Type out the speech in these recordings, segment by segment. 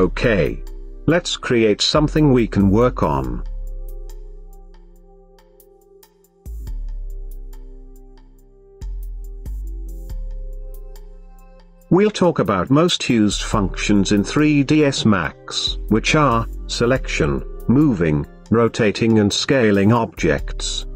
Okay. Let's create something we can work on. We'll talk about most used functions in 3ds Max, which are, selection, moving, rotating and scaling objects.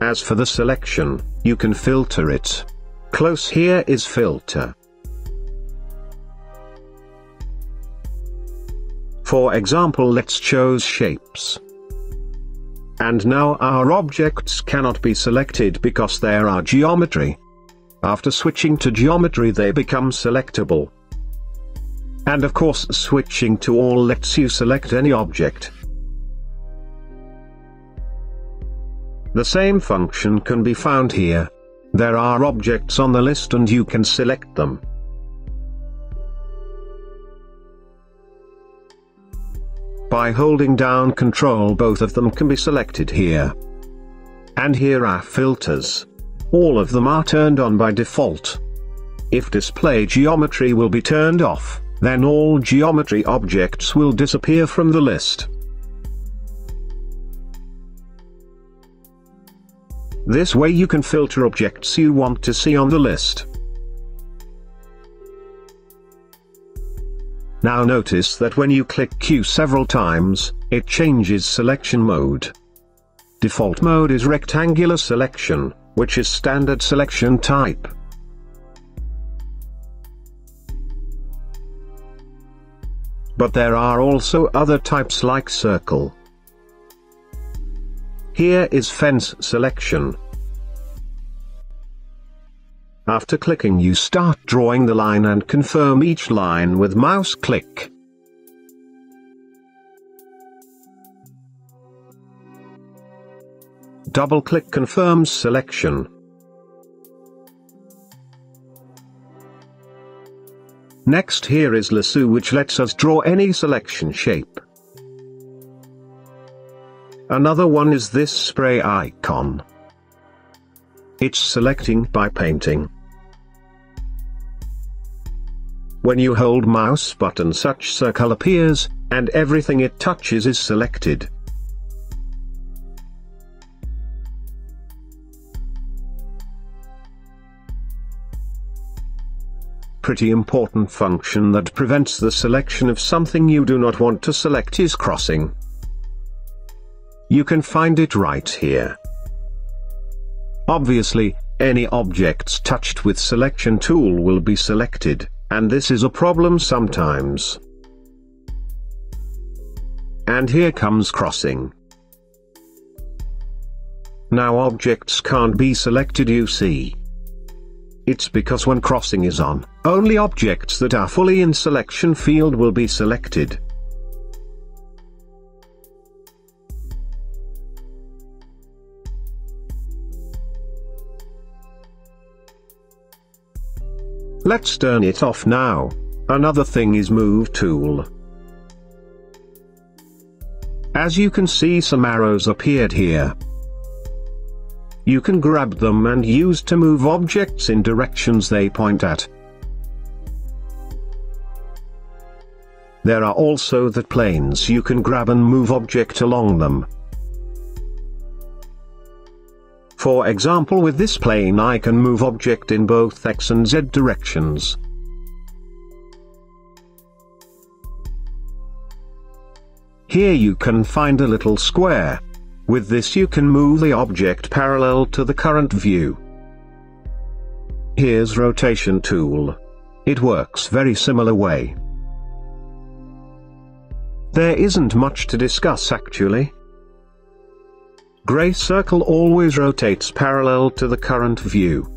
As for the selection, you can filter it. Close here is filter. For example let's choose shapes. And now our objects cannot be selected because there are geometry. After switching to geometry they become selectable. And of course switching to all lets you select any object. The same function can be found here. There are objects on the list and you can select them. By holding down control both of them can be selected here. And here are filters. All of them are turned on by default. If display geometry will be turned off, then all geometry objects will disappear from the list. This way you can filter objects you want to see on the list. Now notice that when you click Q several times, it changes selection mode. Default mode is rectangular selection, which is standard selection type. But there are also other types like circle. Here is fence selection, after clicking you start drawing the line and confirm each line with mouse click. Double-click confirms selection. Next here is lasso which lets us draw any selection shape. Another one is this spray icon. It's selecting by painting. When you hold mouse button such circle appears, and everything it touches is selected. Pretty important function that prevents the selection of something you do not want to select is crossing. You can find it right here. Obviously, any objects touched with selection tool will be selected and this is a problem sometimes. And here comes crossing. Now objects can't be selected you see. It's because when crossing is on, only objects that are fully in selection field will be selected. Let's turn it off now. Another thing is Move tool. As you can see some arrows appeared here. You can grab them and use to move objects in directions they point at. There are also the planes you can grab and move object along them. For example with this plane I can move object in both x and z directions. Here you can find a little square. With this you can move the object parallel to the current view. Here's rotation tool. It works very similar way. There isn't much to discuss actually. Gray circle always rotates parallel to the current view.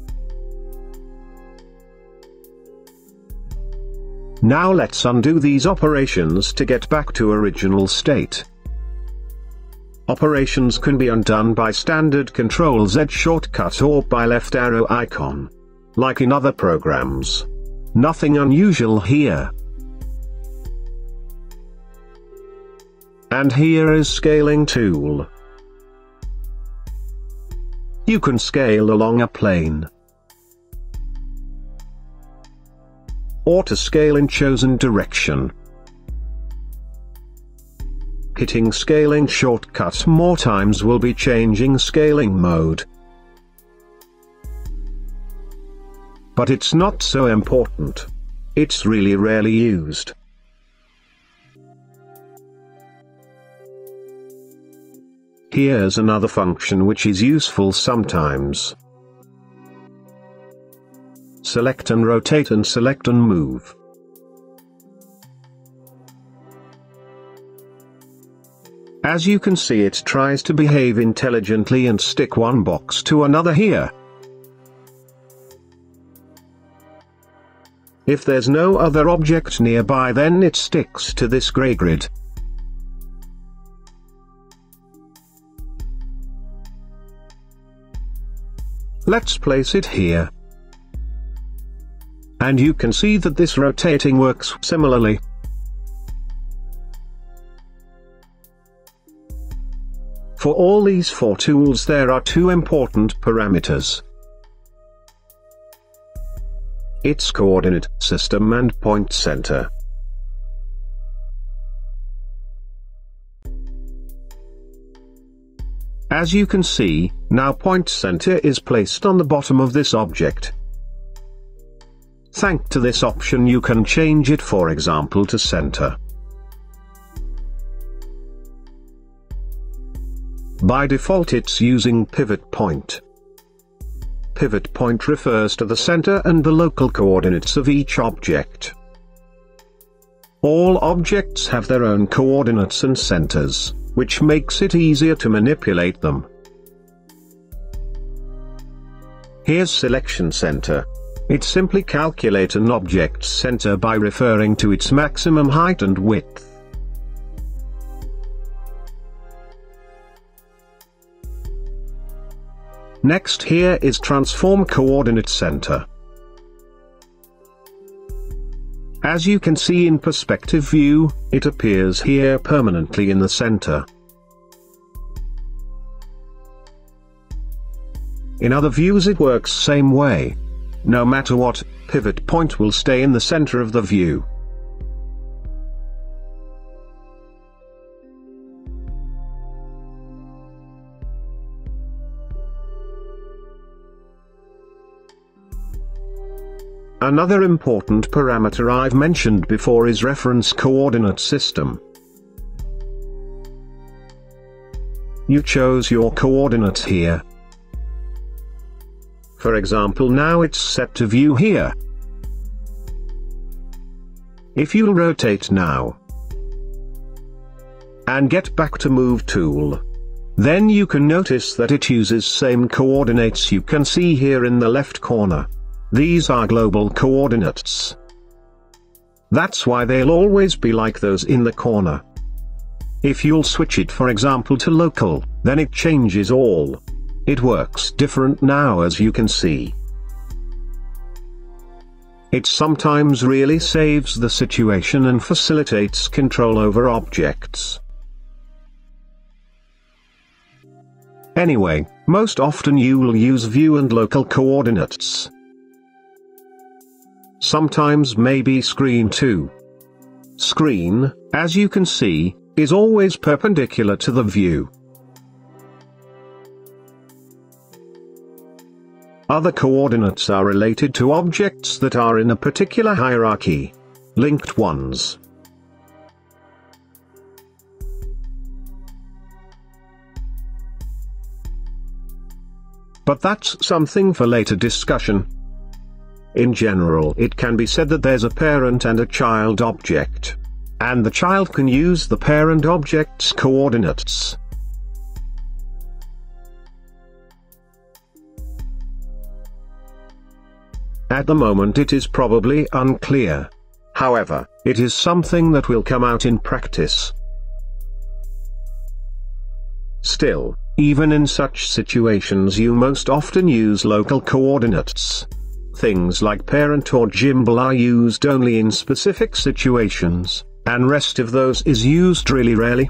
Now let's undo these operations to get back to original state. Operations can be undone by standard Ctrl Z shortcut or by left arrow icon. Like in other programs. Nothing unusual here. And here is scaling tool. You can scale along a plane. Or to scale in chosen direction. Hitting scaling shortcut more times will be changing scaling mode. But it's not so important. It's really rarely used. Here's another function which is useful sometimes. Select and rotate and select and move. As you can see it tries to behave intelligently and stick one box to another here. If there's no other object nearby then it sticks to this grey grid. Let's place it here. And you can see that this rotating works similarly. For all these four tools there are two important parameters. Its coordinate system and point center. As you can see, now point center is placed on the bottom of this object. Thanks to this option you can change it for example to center. By default it's using pivot point. Pivot point refers to the center and the local coordinates of each object. All objects have their own coordinates and centers which makes it easier to manipulate them. Here's Selection Center. It simply calculate an object's center by referring to its maximum height and width. Next here is Transform Coordinate Center. As you can see in perspective view, it appears here permanently in the center. In other views it works same way. No matter what, pivot point will stay in the center of the view. Another important parameter I've mentioned before is reference coordinate system. You chose your coordinates here. For example now it's set to view here. If you'll rotate now, and get back to move tool, then you can notice that it uses same coordinates you can see here in the left corner. These are global coordinates. That's why they'll always be like those in the corner. If you'll switch it for example to local, then it changes all. It works different now as you can see. It sometimes really saves the situation and facilitates control over objects. Anyway, most often you will use view and local coordinates. Sometimes maybe screen too. Screen, as you can see, is always perpendicular to the view. Other coordinates are related to objects that are in a particular hierarchy. Linked ones. But that's something for later discussion. In general it can be said that there's a parent and a child object. And the child can use the parent object's coordinates. At the moment it is probably unclear. However, it is something that will come out in practice. Still, even in such situations you most often use local coordinates. Things like parent or gimbal are used only in specific situations, and rest of those is used really rarely.